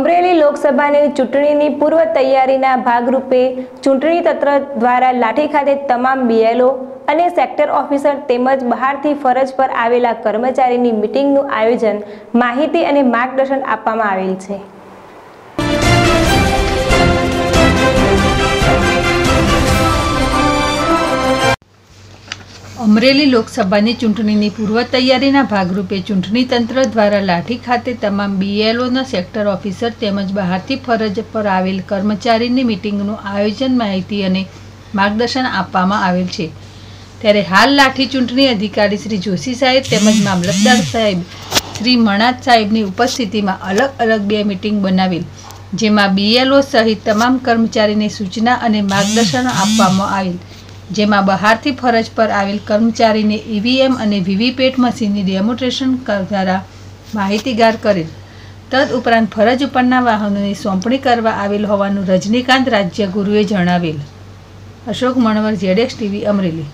અમરેલી લોકસભાની ચૂંટણીની પૂર્વ તૈયારીના ભાગરૂપે ચૂંટણી તંત્ર દ્વારા લાઠી ખાતે તમામ બીએલઓ અને સેક્ટર ઓફિસર તેમજ બહારથી ફરજ પર આવેલા કર્મચારીની મિટિંગનું આયોજન માહિતી અને માર્ગદર્શન આપવામાં આવેલ છે. અમરેલી લોકસભાની ચૂંટણીની પૂર્વ તૈયારીના ભાગરૂપે ચૂંટણી તંત્ર દ્વારા લાઠી ખાતે તમામ બીએલઓના સેક્ટર ઓફિસર તેમજ બહારથી ફરજ પર આવેલ કર્મચારીની મિટિંગનું આયોજન માહિતી અને માર્ગદર્શન આપવામાં આવેલ છે. ત્યારે હાલ લાઠી ચૂંટણી અધિકારી શ્રી જોશી સાહેબ તેમજ મામલતદાર સાહેબ શ્રી મણાજ સાહેબની ઉપસ્થિતિમાં અલગ અલગ બે મિટિંગ બનાવેલ, જેમાં બીએલઓ સહિત તમામ કર્મચારીને સૂચના અને માર્ગદર્શન આપવામાં આવેલ. જેમાં બહારથી ફરજ પર આવેલ કર્મચારીને ઈવીએમ અને વીવીપેટ મશીનની ડેમોન્સ્ટ્રેશન દ્વારા માહિતીગાર કરેલ. તદ ઉપરાંત ફરજ ઉપરના વાહનોની સોંપણી કરવા આવેલ હોવાનું રજનીકાંત રાજ્યગુરુએ જણાવેલ. અશોક મણવર જેડેક્સ ટીવી, અમરેલી.